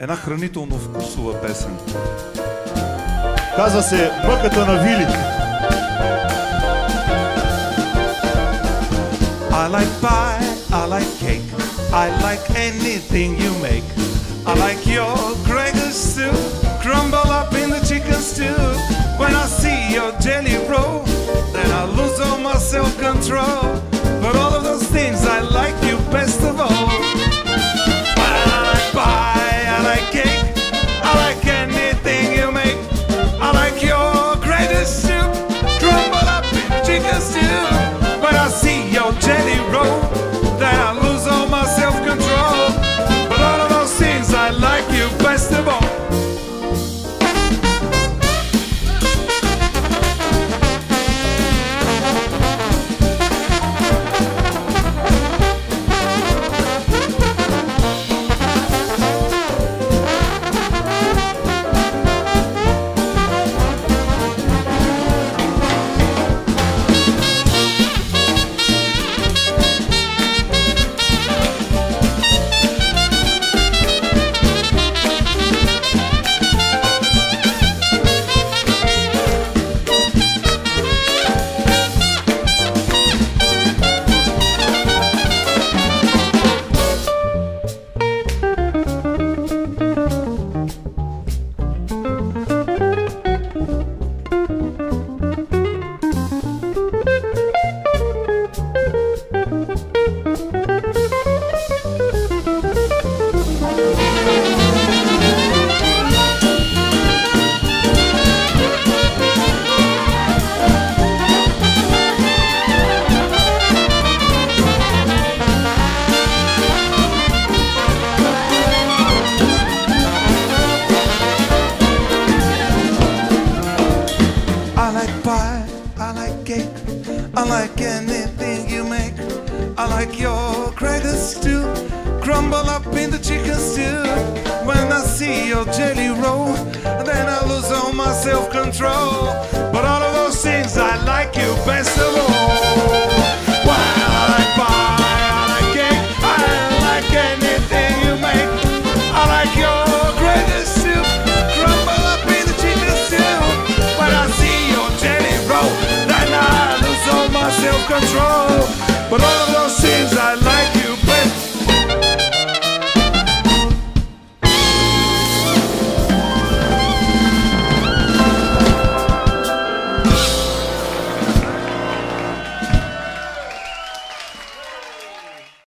Една хранително вкусова песен. Казва се Мъката на Вили. I like pie, I like cake, I like anything you make. I like your Gregor stew, crumble up in the chicken stew. When I see your jelly roll, then I lose all my self-control. I like cake, I like anything you make. I like your cracker stew, crumble up in the chicken stew. When I see your jelly roll, then I lose all my self-control. But